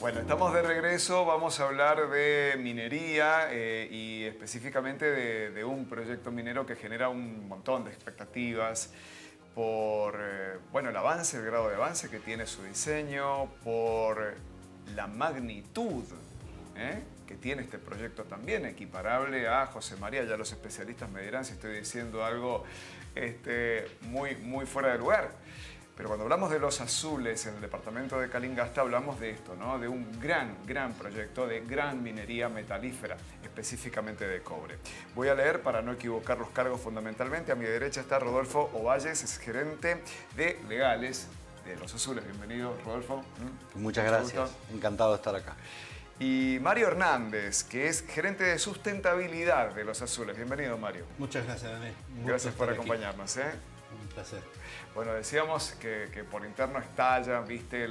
Bueno, estamos de regreso, vamos a hablar de minería eh, y específicamente de, un proyecto minero que genera un montón de expectativas por eh, bueno, el avance, el grado de avance que tiene su diseño, por la magnitud ¿eh? que tiene este proyecto también, equiparable a José María, ya los especialistas me dirán si estoy diciendo algo este, muy, muy fuera de lugar. Pero cuando hablamos de los azules en el departamento de Calingasta, hablamos de esto, ¿no? de un gran, gran proyecto de gran minería metalífera, específicamente de cobre. Voy a leer para no equivocar los cargos fundamentalmente. A mi derecha está Rodolfo Ovalles, es gerente de legales de los azules. Bienvenido, Rodolfo. ¿Mm? Muchas gracias, encantado de estar acá. Y Mario Hernández, que es gerente de sustentabilidad de los azules. Bienvenido, Mario. Muchas gracias, Daniel. Gracias por acompañarnos. ¿eh? Un placer. Bueno, decíamos que, por interno estallan, ¿viste?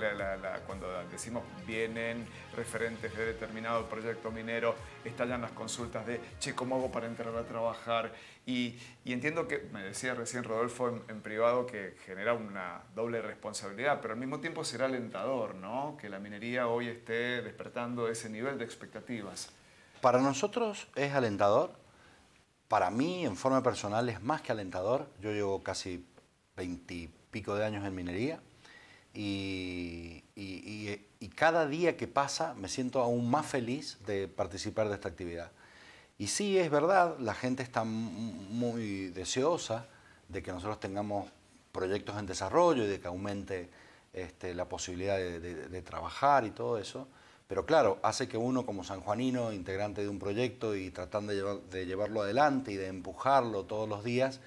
cuando decimos vienen referentes de determinado proyecto minero, estallan las consultas de, che, ¿cómo hago para entrar a trabajar? Y, entiendo que, me decía recién Rodolfo en, privado, que genera una doble responsabilidad, pero al mismo tiempo será alentador, ¿no? Que la minería hoy esté despertando ese nivel de expectativas. Para nosotros es alentador. Para mí, en forma personal, es más que alentador. Yo llevo casi veintipico de años en minería y, cada día que pasa me siento aún más feliz de participar de esta actividad. Y sí, es verdad, la gente está muy deseosa de que nosotros tengamos proyectos en desarrollo y de que aumente este, la posibilidad de, trabajar y todo eso. Pero claro, hace que uno como sanjuanino, integrante de un proyecto y tratando de llevarlo adelante y de empujarlo todos los días,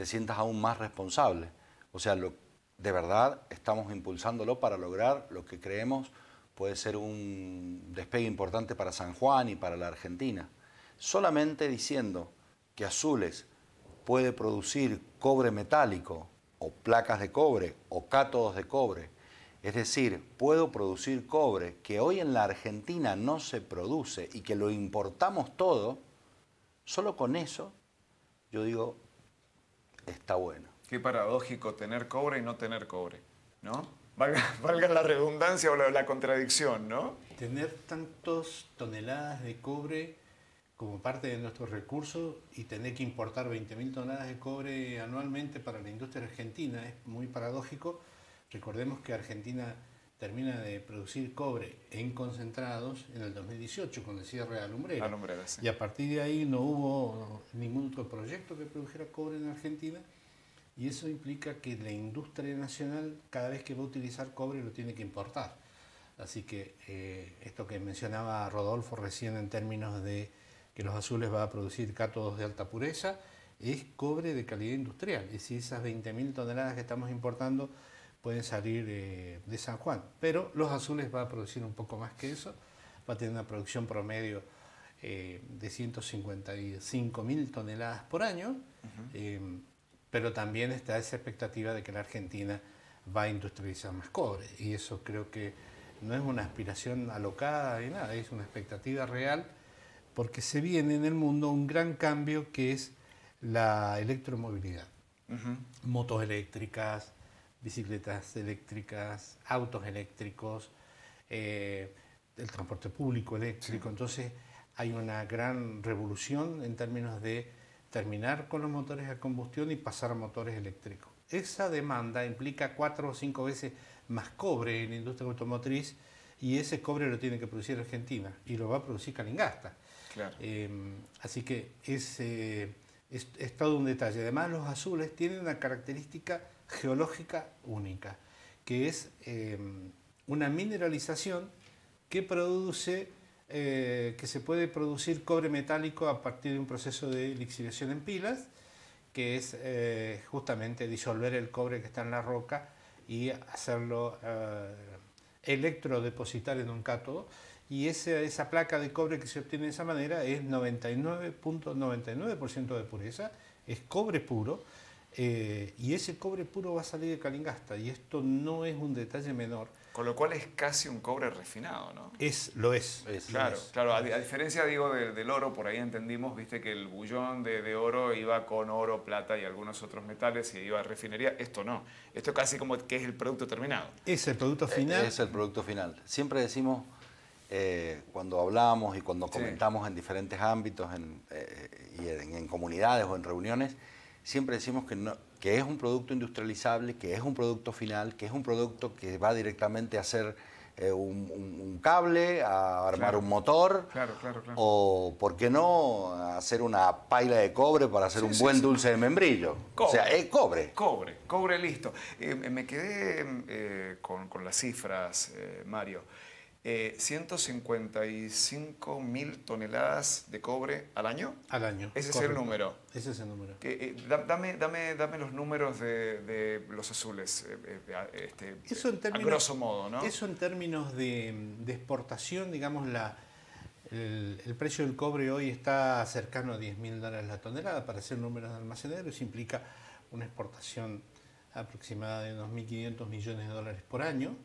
te sientas aún más responsable. O sea, lo, de verdad estamos impulsándolo para lograr lo que creemos puede ser un despegue importante para San Juan y para la Argentina. Solamente diciendo que Azules puede producir cobre metálico o placas de cobre o cátodos de cobre, es decir, puedo producir cobre que hoy en la Argentina no se produce y que lo importamos todo, solo con eso yo digo, está bueno. Qué paradójico tener cobre y no tener cobre, ¿no? Valga, la redundancia o la, contradicción, ¿no? Tener tantas toneladas de cobre como parte de nuestros recursos y tener que importar 20.000 toneladas de cobre anualmente para la industria argentina es muy paradójico. Recordemos que Argentina termina de producir cobre en concentrados en el 2018 con el cierre de Alumbrera. Alumbrera sí. Y a partir de ahí no hubo ningún otro proyecto que produjera cobre en Argentina y eso implica que la industria nacional cada vez que va a utilizar cobre lo tiene que importar. Así que eh, esto que mencionaba Rodolfo recién en términos de que los azules va a producir cátodos de alta pureza, es cobre de calidad industrial. Es decir, esas 20.000 toneladas que estamos importando pueden salir eh, de San Juan. Pero los azules va a producir un poco más que eso, va a tener una producción promedio eh, de 155 mil toneladas por año, eh, pero también está esa expectativa de que la Argentina va a industrializar más cobre. Y eso creo que no es una aspiración alocada ni nada, es una expectativa real, porque se viene en el mundo un gran cambio que es la electromovilidad. Motos eléctricas, bicicletas eléctricas, autos eléctricos, eh, el transporte público eléctrico. Entonces hay una gran revolución en términos de terminar con los motores a combustión y pasar a motores eléctricos. Esa demanda implica cuatro o cinco veces más cobre en la industria automotriz y ese cobre lo tiene que producir Argentina y lo va a producir Calingasta. Em, así que es, eh, es, es todo un detalle. Además los azules tienen una característica geológica única, que es em, una mineralización que produce, eh, que se puede producir cobre metálico a partir de un proceso de lixiviación en pilas, que es eh, justamente disolver el cobre que está en la roca y hacerlo eh, electrodepositar en un cátodo. Y esa placa de cobre que se obtiene de esa manera es 99.99% de pureza, es cobre puro eh, y ese cobre puro va a salir de Calingasta y esto no es un detalle menor. Con lo cual es casi un cobre refinado, ¿no? Es, lo es. claro, claro. A, diferencia, digo, del oro, por ahí entendimos, viste, que el bullón de, oro iba con oro, plata y algunos otros metales y iba a refinería. Esto no. Esto casi como que es el producto terminado. Es el producto final. Es el producto final. Siempre decimos, eh, cuando hablamos y cuando comentamos en diferentes ámbitos eh, y en comunidades o en reuniones, siempre decimos que, no, que es un producto industrializable, que es un producto final, que es un producto que va directamente a ser eh, un, cable, a armar un motor, claro, claro, o, ¿por qué no?, hacer una paila de cobre para hacer un buen dulce de membrillo. O sea, es cobre. Cobre, cobre listo. Eh, me quedé eh, con, con, las cifras, Mario. 155 eh, mil toneladas de cobre al año. Al año. Ese es el número. Ese es el número. Eh, dame, dame, dame los números de, los azules, eh, este, eso en términos, a grosso modo, ¿no? Eso en términos de, exportación, digamos, la, el, precio del cobre hoy está cercano a 10 mil dólares la tonelada. Para hacer números de almacenero, eso implica una exportación aproximada de unos 1.500 millones de dólares por año.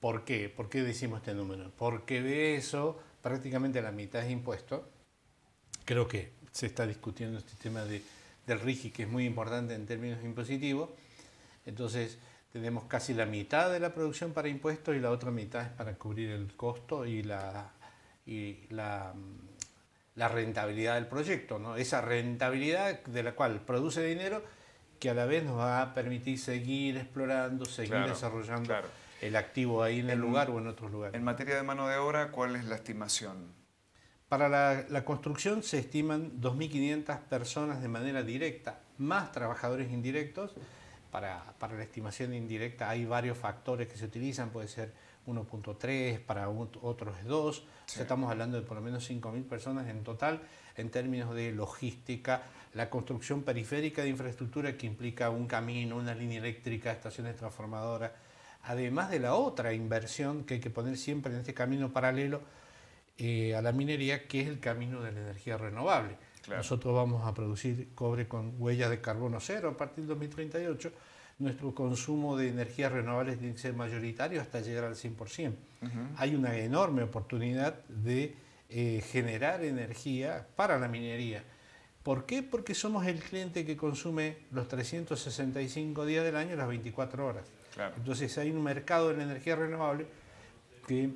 ¿Por qué? ¿Por qué decimos este número? Porque de eso prácticamente la mitad es impuesto. Creo que se está discutiendo el sistema de, del RIGI, que es muy importante en términos impositivos. Entonces, tenemos casi la mitad de la producción para impuestos y la otra mitad es para cubrir el costo y la, y la, la rentabilidad del proyecto. ¿no? Esa rentabilidad de la cual produce dinero que a la vez nos va a permitir seguir explorando, seguir desarrollando el activo ahí en el lugar o en otros lugares. En materia de mano de obra, ¿cuál es la estimación? Para la, construcción se estiman 2.500 personas de manera directa, más trabajadores indirectos. Para, la estimación indirecta hay varios factores que se utilizan, puede ser 1.3, para otros 2. estamos hablando de por lo menos 5.000 personas en total en términos de logística, la construcción periférica de infraestructura que implica un camino, una línea eléctrica, estaciones transformadoras, además de la otra inversión que hay que poner siempre en este camino paralelo eh, a la minería, que es el camino de la energía renovable. Nosotros vamos a producir cobre con huellas de carbono cero a partir del 2038. Nuestro consumo de energías renovables tiene que ser mayoritario hasta llegar al 100%. Hay una enorme oportunidad de eh, generar energía para la minería. ¿Por qué? Porque somos el cliente que consume los 365 días del año las 24 horas. Entonces hay un mercado de la energía renovable que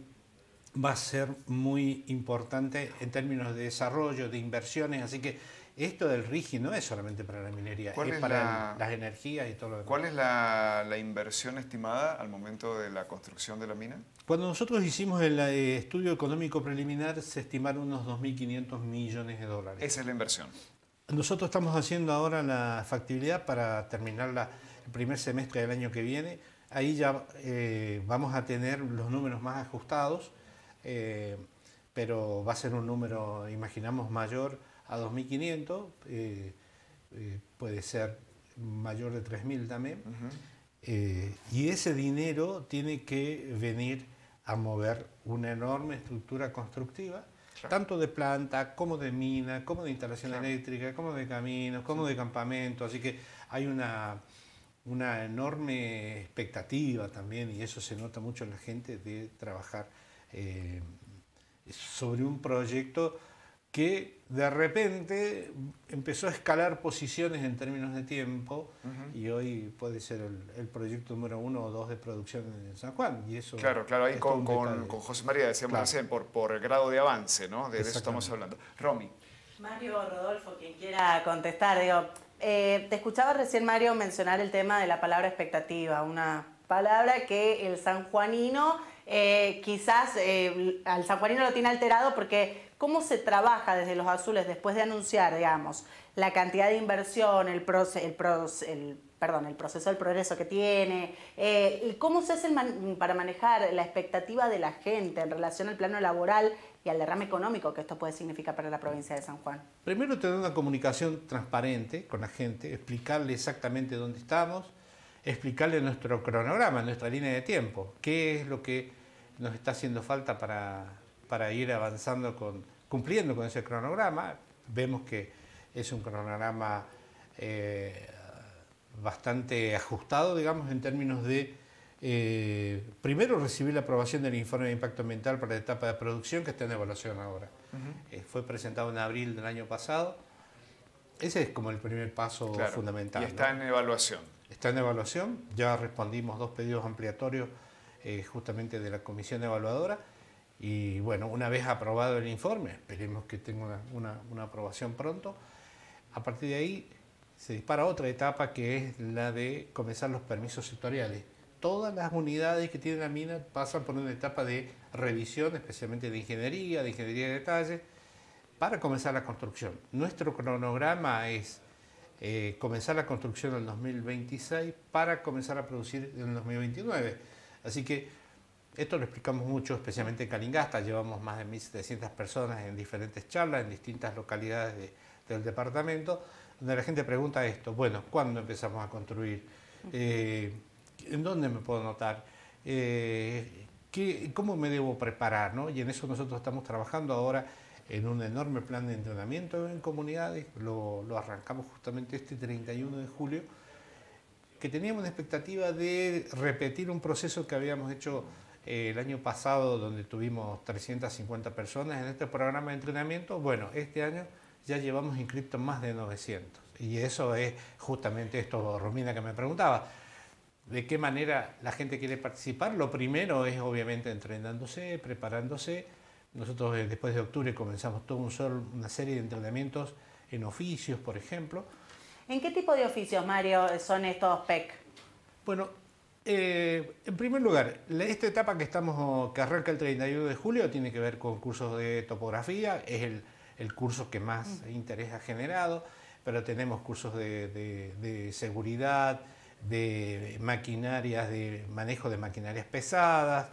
va a ser muy importante en términos de desarrollo, de inversiones, así que esto del RIGI no es solamente para la minería, es, para las energías y todo lo demás. ¿Cuál es la, inversión estimada al momento de la construcción de la mina? Cuando nosotros hicimos el eh, estudio económico preliminar se estimaron unos 2.500 millones de dólares. Esa es la inversión. Nosotros estamos haciendo ahora la factibilidad para terminar la el primer semestre del año que viene. Ahí ya eh, vamos a tener los números más ajustados, eh, pero va a ser un número, imaginamos, mayor a 2.500, eh, puede ser mayor de 3.000 también. y ese dinero tiene que venir a mover una enorme estructura constructiva, tanto de planta como de mina, como de instalación eléctrica, como de caminos, como de campamento. Así que hay una, una enorme expectativa también, y eso se nota mucho en la gente, de trabajar eh, sobre un proyecto que de repente empezó a escalar posiciones en términos de tiempo y hoy puede ser el, proyecto número uno o dos de producción en San Juan. Y eso claro, claro, ahí con, con, José María decíamos recién, por, por el grado de avance, ¿no? De eso estamos hablando. Romy. Mario Rodolfo, quien quiera contestar, digo, eh, te escuchaba recién, Mario, mencionar el tema de la palabra expectativa, una palabra que el sanjuanino eh, quizás eh, al sanjuanino lo tiene alterado porque cómo se trabaja desde los azules después de anunciar, digamos, la cantidad de inversión, el, el, el perdón, el proceso del progreso que tiene, cómo se hace para manejar la expectativa de la gente en relación al plano laboral y al derrame económico que esto puede significar para la provincia de San Juan? Primero tener una comunicación transparente con la gente, explicarle exactamente dónde estamos, explicarle nuestro cronograma, nuestra línea de tiempo, qué es lo que nos está haciendo falta para, para ir avanzando con, cumpliendo con ese cronograma. Vemos que es un cronograma eh, bastante ajustado, digamos, en términos de, eh, primero, recibir la aprobación del informe de impacto ambiental para la etapa de producción que está en evaluación ahora. Eh, fue presentado en abril del año pasado. Ese es como el primer paso fundamental. Y está en evaluación. Está en evaluación. Ya respondimos dos pedidos ampliatorios justamente de la comisión evaluadora. Y bueno, una vez aprobado el informe, esperemos que tenga una, una aprobación pronto, a partir de ahí se dispara otra etapa que es la de comenzar los permisos sectoriales. Todas las unidades que tienen la mina pasan por una etapa de revisión, especialmente de ingeniería, de ingeniería de detalle, para comenzar la construcción. Nuestro cronograma es eh, comenzar la construcción en el 2026 para comenzar a producir en el 2029. Así que esto lo explicamos mucho, especialmente en Calingasta. Llevamos más de 1.700 personas en diferentes charlas en distintas localidades del departamento donde la gente pregunta esto, bueno, ¿cuándo empezamos a construir? Eh, ¿En dónde me puedo notar? Eh, ¿Cómo me debo preparar? ¿no? Y en eso nosotros estamos trabajando ahora en un enorme plan de entrenamiento en comunidades, lo, arrancamos justamente este 31 de julio, que teníamos una expectativa de repetir un proceso que habíamos hecho eh, el año pasado, donde tuvimos 350 personas en este programa de entrenamiento. Bueno, este año ya llevamos inscritos más de 900. Y eso es justamente esto, Romina, que me preguntaba. ¿De qué manera la gente quiere participar? Lo primero es obviamente entrenándose, preparándose. Nosotros eh, después de octubre comenzamos toda un una serie de entrenamientos en oficios, por ejemplo. ¿En qué tipo de oficios, Mario, son estos PEC? Bueno, eh, en primer lugar, esta etapa que, estamos, que arranca el 31 de julio tiene que ver con cursos de topografía, es el el curso que más interés ha generado, pero tenemos cursos de, seguridad, de maquinarias, de manejo de maquinarias pesadas.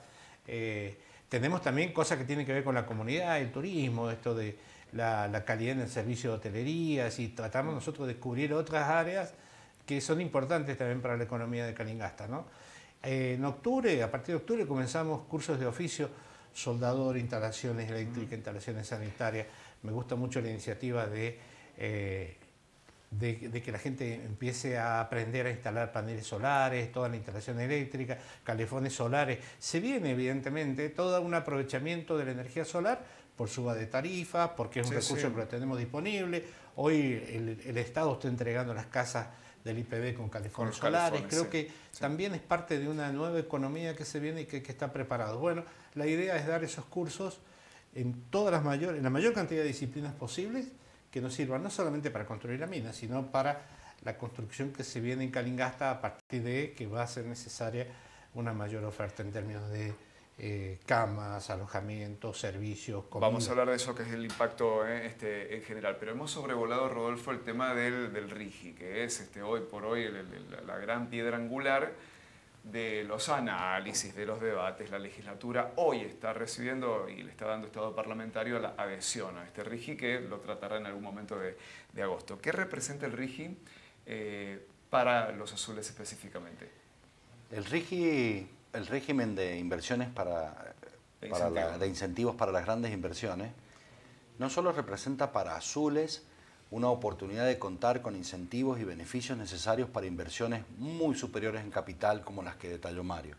Eh, tenemos también cosas que tienen que ver con la comunidad, el turismo, esto de la, calidad en el servicio de hotelería, y tratamos nosotros de cubrir otras áreas que son importantes también para la economía de Calingasta. ¿no? Eh, en octubre, a partir de octubre, comenzamos cursos de oficio, soldador, instalaciones eléctricas, instalaciones sanitarias, me gusta mucho la iniciativa eh, de, de, que la gente empiece a aprender a instalar paneles solares, toda la instalación eléctrica, calefones solares. Se viene, evidentemente, todo un aprovechamiento de la energía solar por suba de tarifas, porque es un recurso que lo tenemos disponible. Hoy el, Estado está entregando las casas del IPB con calefones solares. Creo que también es parte de una nueva economía que se viene y que, que está preparado. Bueno, la idea es dar esos cursos en, todas las mayor, en la mayor cantidad de disciplinas posibles que nos sirvan no solamente para construir la mina, sino para la construcción que se viene en Calingasta a partir de que va a ser necesaria una mayor oferta en términos de eh, camas, alojamientos, servicios. Vamos a hablar de eso, que es el impacto eh, este, en general, pero hemos sobrevolado, Rodolfo, el tema del, del RIGI, que es este, hoy por hoy la gran piedra angular de los análisis, de los debates, la legislatura hoy está recibiendo y le está dando estado parlamentario la adhesión a este RIGI que lo tratará en algún momento de, agosto. ¿Qué representa el RIGI eh, para los azules específicamente? El RIGI, el régimen de inversiones para, de incentivos para las grandes inversiones, no solo representa para azules una oportunidad de contar con incentivos y beneficios necesarios para inversiones muy superiores en capital como las que detalló Mario.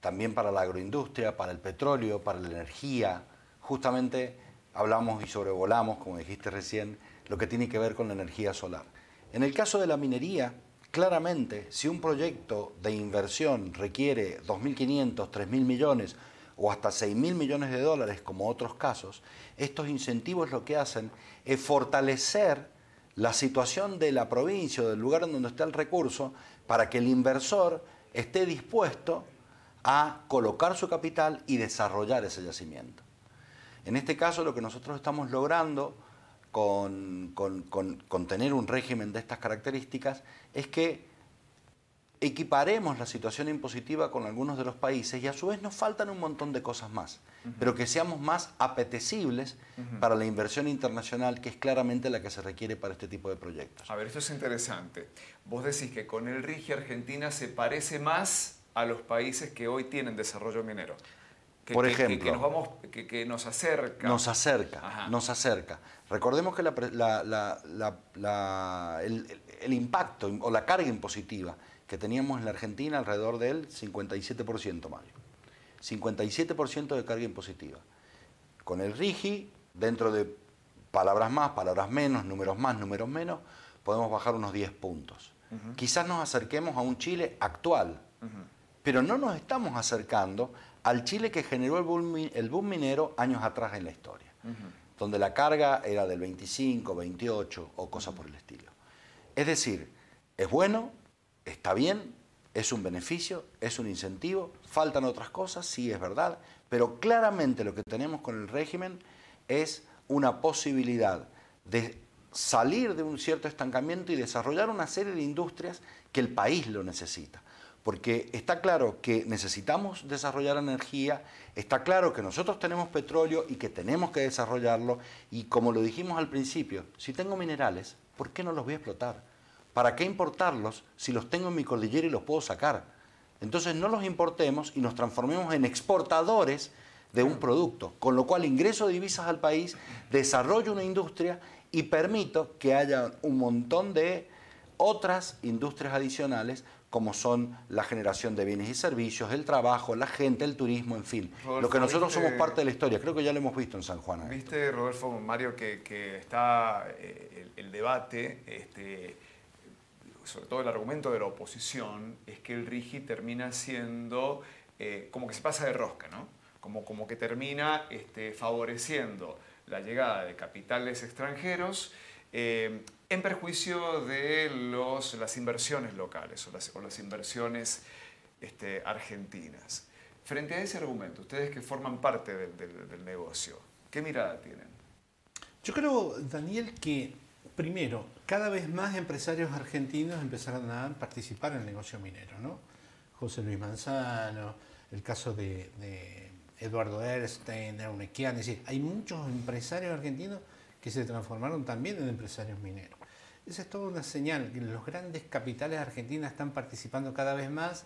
También para la agroindustria, para el petróleo, para la energía. Justamente hablamos y sobrevolamos, como dijiste recién, lo que tiene que ver con la energía solar. En el caso de la minería, claramente, si un proyecto de inversión requiere 2.500, 3.000 millones o hasta 6 mil millones de dólares, como otros casos, estos incentivos lo que hacen es fortalecer la situación de la provincia o del lugar en donde está el recurso para que el inversor esté dispuesto a colocar su capital y desarrollar ese yacimiento. En este caso lo que nosotros estamos logrando con, con tener un régimen de estas características es que equiparemos la situación impositiva con algunos de los países y a su vez nos faltan un montón de cosas más, pero que seamos más apetecibles para la inversión internacional, que es claramente la que se requiere para este tipo de proyectos. A ver, esto es interesante. Vos decís que con el RIGI Argentina se parece más a los países que hoy tienen desarrollo minero. Que, Por ejemplo. que, que nos vamos, que, que nos acerca. Nos acerca, Ajá. nos acerca. Recordemos que la la- la- el- el impacto o la carga impositiva que teníamos en la Argentina alrededor del 57%, Mario. 57% de carga impositiva. Con el RIGI, dentro de palabras más, palabras menos, números más, números menos, podemos bajar unos 10 puntos. Quizás nos acerquemos a un Chile actual, pero no nos estamos acercando al Chile que generó el boom, mi- el boom minero años atrás en la historia, donde la carga era del 25, 28 o cosas por el estilo. Es decir, es bueno, está bien, es un beneficio, es un incentivo, faltan otras cosas, sí es verdad, pero claramente lo que tenemos con el régimen es una posibilidad de salir de un cierto estancamiento y desarrollar una serie de industrias que el país lo necesita. Porque está claro que necesitamos desarrollar energía, está claro que nosotros tenemos petróleo y que tenemos que desarrollarlo. Y como lo dijimos al principio, si tengo minerales, ¿por qué no los voy a explotar? ¿Para qué importarlos si los tengo en mi cordillera y los puedo sacar? Entonces no los importemos y nos transformemos en exportadores de un producto, con lo cual ingreso divisas al país, desarrollo una industria y permito que haya un montón de otras industrias adicionales como son la generación de bienes y servicios, el trabajo, la gente, el turismo, en fin. Rodolfo, lo que nosotros ¿viste- somos parte de la historia, creo que ya lo hemos visto en San Juan. Viste, Rodolfo Mario, que, que está eh, el, el debate, este, sobre todo el argumento de la oposición, es que el RIGI termina siendo eh, como que se pasa de rosca, ¿no? Como, como que termina este, favoreciendo la llegada de capitales extranjeros eh, en perjuicio de los, las inversiones locales o las, inversiones este, argentinas. Frente a ese argumento, ustedes que forman parte del negocio, ¿qué mirada tienen? Yo creo, Daniel, que primero, cada vez más empresarios argentinos empezaron a participar en el negocio minero, ¿no? José Luis Manzano, el caso de, Eduardo Erstein, Eunequian, es decir, hay muchos empresarios argentinos que se transformaron también en empresarios mineros. Esa es toda una señal, que los grandes capitales argentinos están participando cada vez más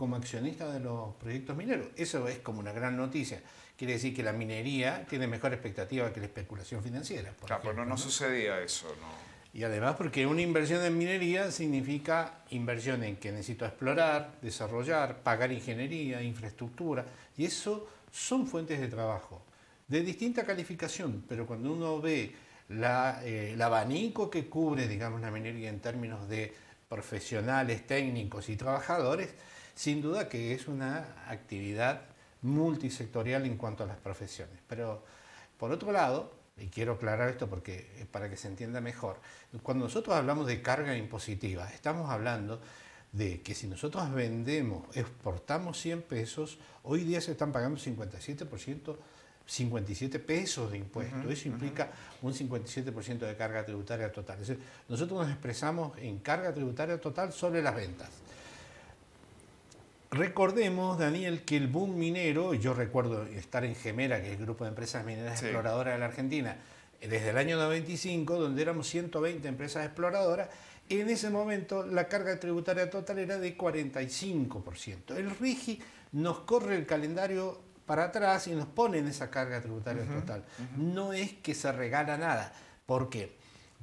como accionistas de los proyectos mineros. Eso es como una gran noticia. Quiere decir que la minería tiene mejor expectativa que la especulación financiera. Claro, pero no, no sucedía eso, ¿no? y además porque una inversión en minería significa inversión en que necesito explorar, desarrollar, pagar ingeniería, infraestructura, y eso son fuentes de trabajo de distinta calificación, pero cuando uno ve la, eh, el abanico que cubre, digamos, la minería en términos de profesionales, técnicos y trabajadores, sin duda que es una actividad multisectorial en cuanto a las profesiones. Pero, por otro lado, y quiero aclarar esto porque es para que se entienda mejor, cuando nosotros hablamos de carga impositiva, estamos hablando de que si nosotros vendemos, exportamos 100 pesos, hoy día se están pagando 57%, 57 pesos de impuestos. Eso implica un 57% de carga tributaria total. Es decir, nosotros nos expresamos en carga tributaria total sobre las ventas. Recordemos, Daniel, que el boom minero, yo recuerdo estar en Gemera, que es el grupo de empresas mineras Sí. exploradoras de la Argentina, desde el año 95, donde éramos 120 empresas exploradoras, en ese momento la carga tributaria total era de 45%. El RIGI nos corre el calendario para atrás y nos pone en esa carga tributaria total. No es que se regala nada. ¿Por qué?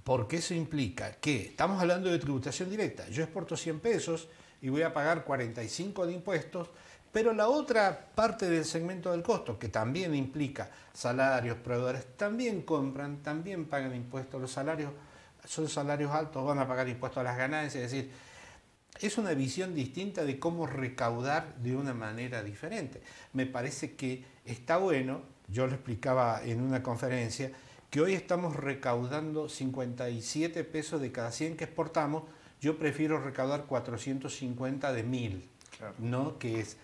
Porque eso implica que estamos hablando de tributación directa. Yo exporto 100 pesos y voy a pagar 45 de impuestos, pero la otra parte del segmento del costo, que también implica salarios, proveedores, también compran, también pagan impuestos. Los salarios son salarios altos, van a pagar impuestos a las ganancias, es decir, es una visión distinta de cómo recaudar de una manera diferente. Me parece que está bueno, yo lo explicaba en una conferencia, que hoy estamos recaudando 57 pesos de cada 100 que exportamos, yo prefiero recaudar 450 de 1000, Claro. ¿no? que es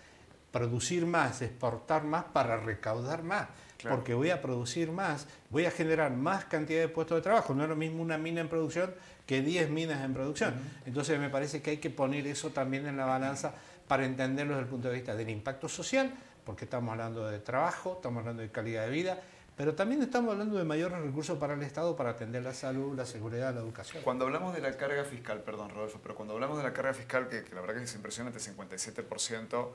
producir más, exportar más para recaudar más. Claro. Porque voy a producir más, voy a generar más cantidad de puestos de trabajo. No es lo mismo una mina en producción que 10 minas en producción. Entonces me parece que hay que poner eso también en la balanza para entenderlo desde el punto de vista del impacto social, porque estamos hablando de trabajo, estamos hablando de calidad de vida, pero también estamos hablando de mayores recursos para el Estado para atender la salud, la seguridad, la educación. Cuando hablamos de la carga fiscal, perdón Rodolfo, pero cuando hablamos de la carga fiscal, que, que la verdad que es impresionante, 57%,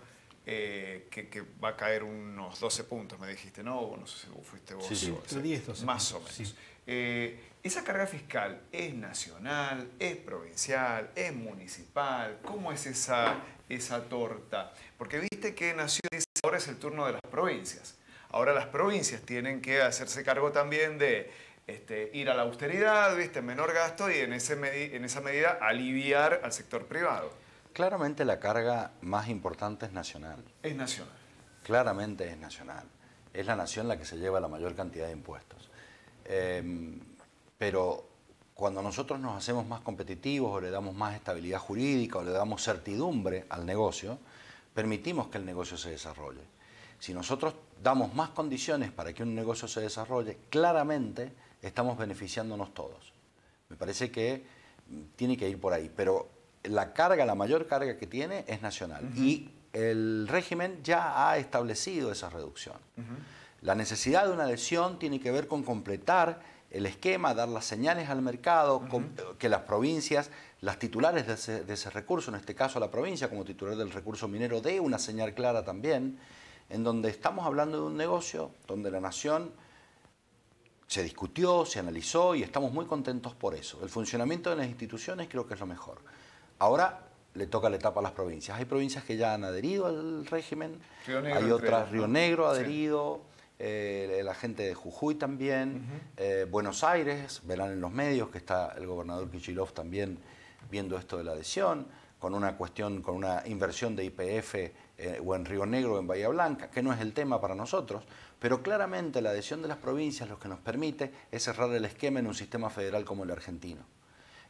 eh, que, va a caer unos 12 puntos, me dijiste, ¿no? No sé si fuiste vos. Sí, sí. O 10, 12 Más o menos. Eh, ¿Esa carga fiscal es nacional, es provincial, es municipal? ¿Cómo es esa, esa torta? Porque viste que Nación dice ahora es el turno de las provincias. Ahora las provincias tienen que hacerse cargo también de este, ir a la austeridad, ¿viste? menor gasto y en, ese en esa medida aliviar al sector privado. Claramente la carga más importante es nacional. Es nacional. Claramente es nacional. Es la nación la que se lleva la mayor cantidad de impuestos. Em, pero cuando nosotros nos hacemos más competitivos o le damos más estabilidad jurídica o le damos certidumbre al negocio, permitimos que el negocio se desarrolle. Si nosotros damos más condiciones para que un negocio se desarrolle, claramente estamos beneficiándonos todos. Me parece que tiene que ir por ahí, pero la carga, la mayor carga que tiene es nacional. Y el régimen ya ha establecido esa reducción. La necesidad de una adhesión tiene que ver con completar el esquema, dar las señales al mercado, que las provincias, las titulares de ese, de ese, recurso, en este caso la provincia como titular del recurso minero, dé una señal clara también, en donde estamos hablando de un negocio donde la nación se discutió, se analizó y estamos muy contentos por eso. El funcionamiento de las instituciones creo que es lo mejor. Ahora le toca la etapa a las provincias. Hay provincias que ya han adherido al régimen, hay otras, Río Negro ha adherido, eh, la gente de Jujuy también, eh, Buenos Aires, verán en los medios que está el gobernador Kichilov también viendo esto de la adhesión, con una cuestión, con una inversión de IPF eh, o en Río Negro o en Bahía Blanca, que no es el tema para nosotros, pero claramente la adhesión de las provincias lo que nos permite es cerrar el esquema en un sistema federal como el argentino.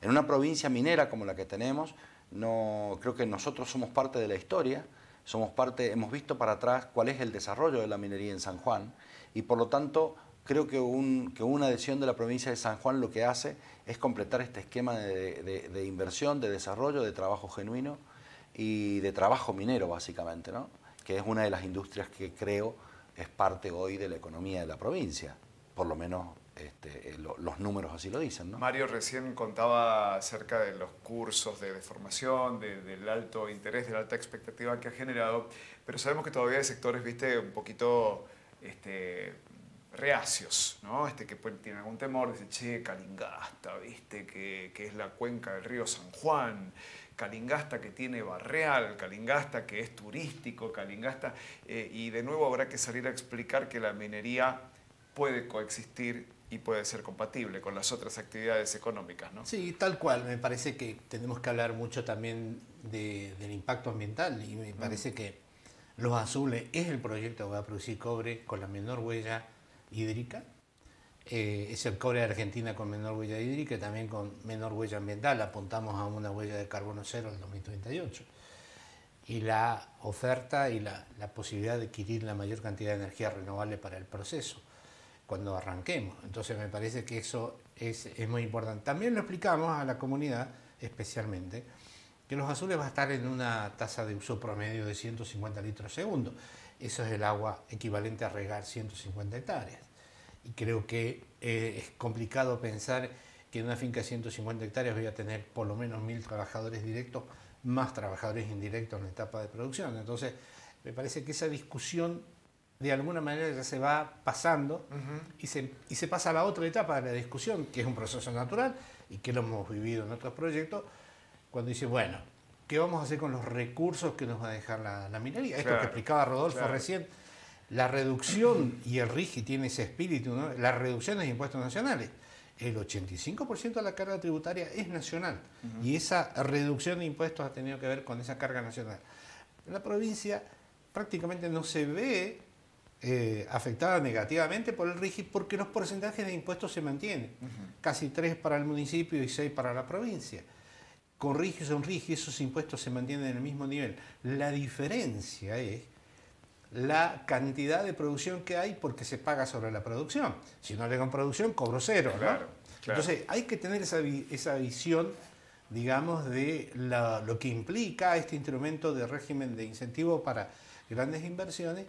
En una provincia minera como la que tenemos, no, creo que nosotros somos parte de la historia, somos parte, hemos visto para atrás cuál es el desarrollo de la minería en San Juan y por lo tanto creo que, una adhesión de la provincia de San Juan lo que hace es completar este esquema de, inversión, de desarrollo, de trabajo genuino y de trabajo minero básicamente, ¿no? que es una de las industrias que creo es parte hoy de la economía de la provincia, por lo menos este, eh, los números así lo dicen. ¿no? Mario recién contaba acerca de los cursos de, formación, del alto interés, de la alta expectativa que ha generado, pero sabemos que todavía hay sectores, viste, un poquito este, reacios, ¿no? Este, que tienen algún temor, dice, che, Calingasta, viste, que, es la cuenca del río San Juan, Calingasta que tiene barreal, Calingasta que es turístico, Calingasta, eh, y de nuevo habrá que salir a explicar que la minería puede coexistir y puede ser compatible con las otras actividades económicas, ¿no? Sí, tal cual. Me parece que tenemos que hablar mucho también del impacto ambiental y me parece que Los Azules es el proyecto que va a producir cobre con la menor huella hídrica. Eh, es el cobre de Argentina con menor huella hídrica y también con menor huella ambiental. Apuntamos a una huella de carbono cero en 2038. Y la oferta y la, la posibilidad de adquirir la mayor cantidad de energía renovable para el proceso cuando arranquemos. Entonces me parece que eso es, muy importante. También lo explicamos a la comunidad, especialmente, que los azules va a estar en una tasa de uso promedio de 150 litros segundo. Eso es el agua equivalente a regar 150 hectáreas. Y creo que eh, es complicado pensar que en una finca de 150 hectáreas voy a tener por lo menos mil trabajadores directos, más trabajadores indirectos en la etapa de producción. Entonces, me parece que esa discusión de alguna manera ya se va pasando y, se, y se pasa a la otra etapa de la discusión, que es un proceso natural y que lo hemos vivido en otros proyectos, cuando dice, bueno, ¿qué vamos a hacer con los recursos que nos va a dejar la, minería? Esto que explicaba Rodolfo recién, la reducción, y el RIGI tiene ese espíritu, ¿no? las reducciones de impuestos nacionales. El 85% de la carga tributaria es nacional y esa reducción de impuestos ha tenido que ver con esa carga nacional. La provincia prácticamente no se ve eh, afectada negativamente por el RIGI porque los porcentajes de impuestos se mantienen. Casi 3 para el municipio y 6 para la provincia. O sin RIGI esos impuestos se mantienen en el mismo nivel. La diferencia es la cantidad de producción que hay porque se paga sobre la producción. Si no le dan producción, cobro cero. Entonces hay que tener esa, esa visión digamos, de lo que implica este instrumento de régimen de incentivo para grandes inversiones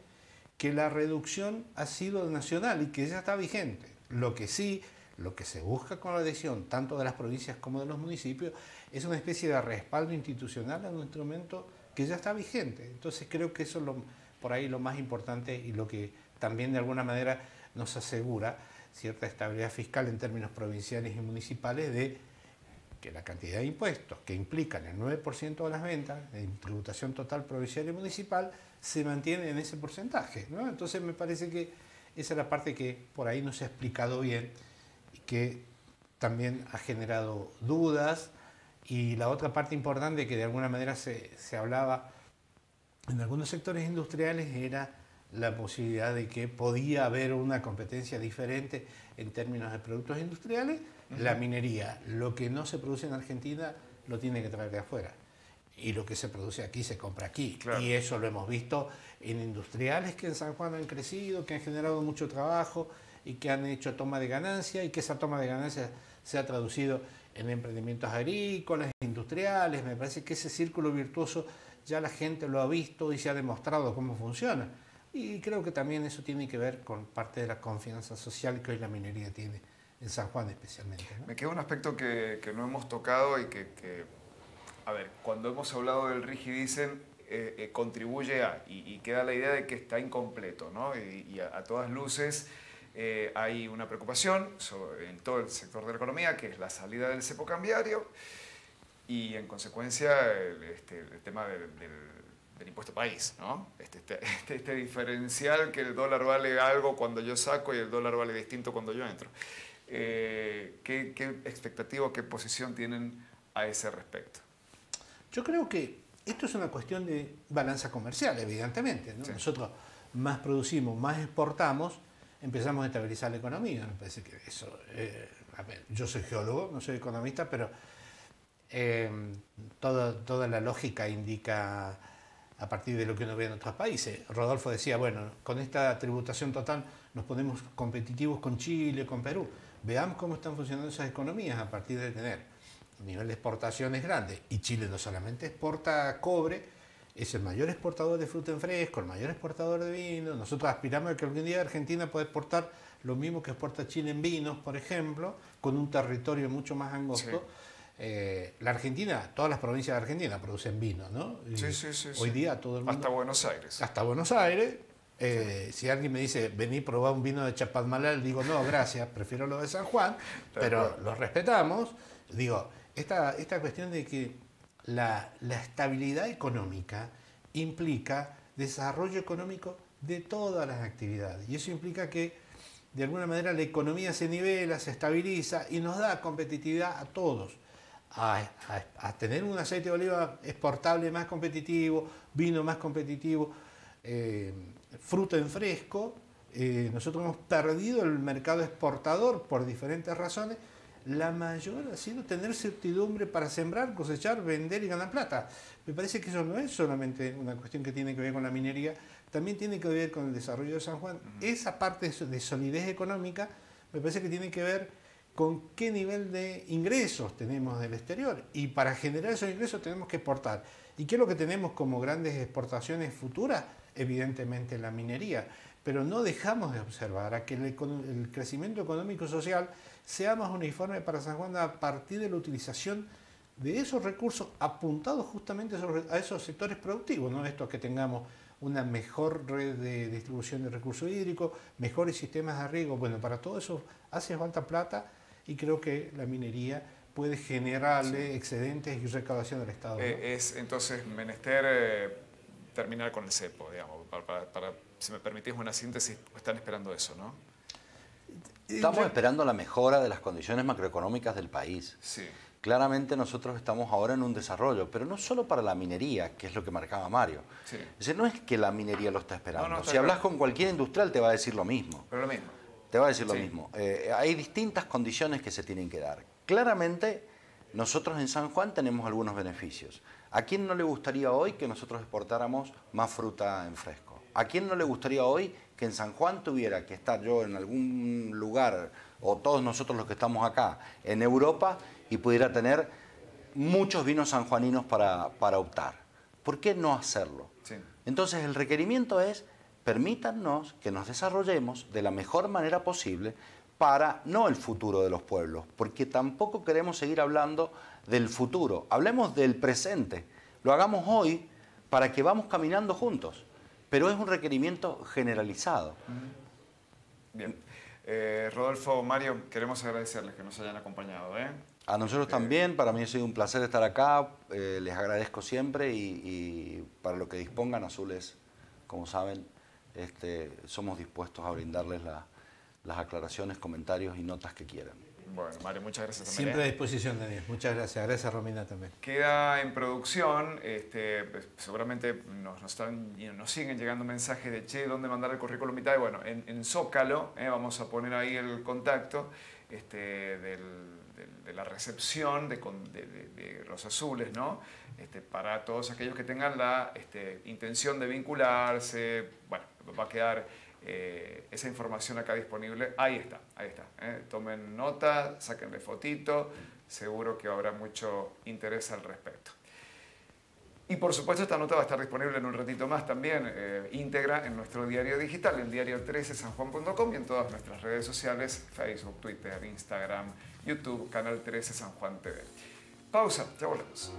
que la reducción ha sido nacional y que ya está vigente. Lo que sí, lo que se busca con la adhesión tanto de las provincias como de los municipios es una especie de respaldo institucional a un instrumento que ya está vigente. Entonces creo que eso es lo, por ahí lo más importante y lo que también de alguna manera nos asegura cierta estabilidad fiscal en términos provinciales y municipales de que la cantidad de impuestos que implican el 9% de las ventas, en tributación total provincial y municipal, se mantiene en ese porcentaje. Entonces me parece que esa es la parte que por ahí no se ha explicado bien que también ha generado dudas. Y la otra parte importante que de alguna manera se, se hablaba en algunos sectores industriales era la posibilidad de que podía haber una competencia diferente en términos de productos industriales. La minería, lo que no se produce en Argentina, lo tiene que traer de afuera. Y lo que se produce aquí se compra aquí. Y eso lo hemos visto en industriales que en San Juan han crecido, que han generado mucho trabajo y que han hecho toma de ganancia y que esa toma de ganancia se ha traducido en emprendimientos agrícolas, industriales. Me parece que ese círculo virtuoso ya la gente lo ha visto y se ha demostrado cómo funciona. Y creo que también eso tiene que ver con parte de la confianza social que hoy la minería tiene, en San Juan especialmente. Me queda un aspecto que, no hemos tocado y que, a ver, cuando hemos hablado del rigidicen, eh, eh, contribuye a, y, queda la idea de que está incompleto, ¿no? Y, a, todas luces eh, hay una preocupación en todo el sector de la economía, que es la salida del cepo cambiario y en consecuencia el, este, tema del del impuesto país, ¿no? Este, este, este, este, diferencial que el dólar vale algo cuando yo saco y el dólar vale distinto cuando yo entro. Eh, ¿qué, expectativa, qué posición tienen a ese respecto? Yo creo que esto es una cuestión de balanza comercial, evidentemente. Nosotros más producimos, más exportamos, empezamos a estabilizar la economía. Me parece que. Eh, yo soy geólogo, no soy economista, pero eh, toda la lógica indica a partir de lo que uno ve en otros países. Rodolfo decía, bueno, con esta tributación total nos ponemos competitivos con Chile, con Perú. Veamos cómo están funcionando esas economías a partir de tener un nivel de exportaciones grande. Y Chile no solamente exporta cobre, es el mayor exportador de fruta en fresco, el mayor exportador de vino. Nosotros aspiramos a que algún día Argentina pueda exportar lo mismo que exporta Chile en vinos, por ejemplo, con un territorio mucho más angosto. Eh, la Argentina, todas las provincias de Argentina producen vino, ¿no? Sí, sí, sí. Hoy día todo el mundo... Hasta Buenos Aires. Hasta Buenos Aires. Eh, si alguien me dice, vení a probar un vino de Chapadmalal, digo, no, gracias, prefiero lo de San Juan, pero lo respetamos. Digo, esta, esta cuestión de que la, la estabilidad económica implica desarrollo económico de todas las actividades. Y eso implica que de alguna manera la economía se nivela, se estabiliza y nos da competitividad a todos a, tener un aceite de oliva exportable más competitivo, vino más competitivo, eh, fruta en fresco. Eh, nosotros hemos perdido el mercado exportador por diferentes razones. La mayor ha sido tener certidumbre para sembrar, cosechar, vender y ganar plata. Me parece que eso no es solamente una cuestión que tiene que ver con la minería, también tiene que ver con el desarrollo de San Juan. Esa parte de solidez económica me parece que tiene que ver con qué nivel de ingresos tenemos del exterior. Y para generar esos ingresos tenemos que exportar. ¿Y qué es lo que tenemos como grandes exportaciones futuras? Evidentemente la minería. Pero no dejamos de observar a que el, crecimiento económico y social sea más uniforme para San Juan a partir de la utilización de esos recursos apuntados justamente a esos sectores productivos, ¿no? Esto que tengamos una mejor red de distribución de recursos hídricos, mejores sistemas de riego. Bueno, para todo eso hace falta plata y creo que la minería puede generarle excedentes y recaudación al Estado. Eh, es entonces menester eh, terminar con el cepo, digamos, para, si me permitís una síntesis, están esperando eso, ¿no? Estamos esperando la mejora de las condiciones macroeconómicas del país. Sí. Claramente nosotros estamos ahora en un desarrollo, pero no solo para la minería, que es lo que marcaba Mario. Sí. Es decir, no es que la minería lo está esperando. si hablas con cualquier industrial te va a decir lo mismo. Pero lo mismo. Te va a decir lo mismo. Eh, hay distintas condiciones que se tienen que dar. Claramente, nosotros en San Juan tenemos algunos beneficios. ¿A quién no le gustaría hoy que nosotros exportáramos más fruta en fresco? ¿A quién no le gustaría hoy que en San Juan tuviera que estar yo en algún lugar, o todos nosotros los que estamos acá, en Europa, y pudiera tener muchos vinos sanjuaninos para, para optar? ¿Por qué no hacerlo? Entonces el requerimiento es permítanos que nos desarrollemos de la mejor manera posible para no el futuro de los pueblos, porque tampoco queremos seguir hablando del futuro. Hablemos del presente. Lo hagamos hoy para que vamos caminando juntos. Pero es un requerimiento generalizado. Bien. Eh, Rodolfo, Mario, queremos agradecerles que nos hayan acompañado. ¿eh? A nosotros también, para mí ha sido un placer estar acá, eh, les agradezco siempre y, y, para lo que dispongan, Azules, como saben, este, somos dispuestos a brindarles la, las aclaraciones, comentarios y notas que quieran. Bueno, Mario, muchas gracias también. Siempre a disposición, Daniel. Muchas gracias. Gracias, Romina, también. Queda en producción. Este, pues, seguramente nos, nos, están, nos siguen llegando mensajes de, che, ¿dónde mandar el currículum y Bueno, en, en Zócalo, eh, vamos a poner ahí el contacto este, del, del, de la recepción de, de, de, los azules, ¿no? Este, para todos aquellos que tengan la este, intención de vincularse. Bueno, va a quedar eh, esa información acá disponible. Ahí está, ahí está. Eh. Tomen nota, sáquenle fotito, seguro que habrá mucho interés al respecto. Y por supuesto esta nota va a estar disponible en un ratito más también, eh, íntegra en nuestro diario digital, en diario13sanjuan.com y en todas nuestras redes sociales, Facebook, Twitter, Instagram, YouTube, Canal 13 San Juan TV. Pausa, ya volvemos.